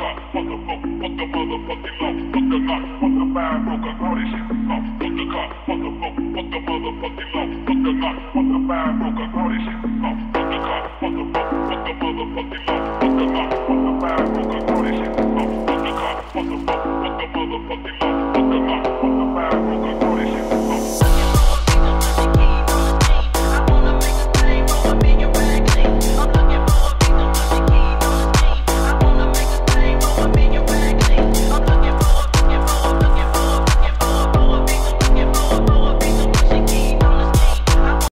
cock, fuck the fuck, fuck the motherfucking law, fuck the knock, fuck the fire broker, all this shit is off. Fuck the cock, fuck the fuck, fuck the motherfucking law, fuck the knock, fuck the fire broker, all this shit is off. Fuck the cock, fuck the fuck, fuck the motherfucking law, fuck the knock, fuck the fire broker, all this shit is off. Fuck the cock, fuck the fuck, fuck the motherfucking law, fuck the knock, fuck the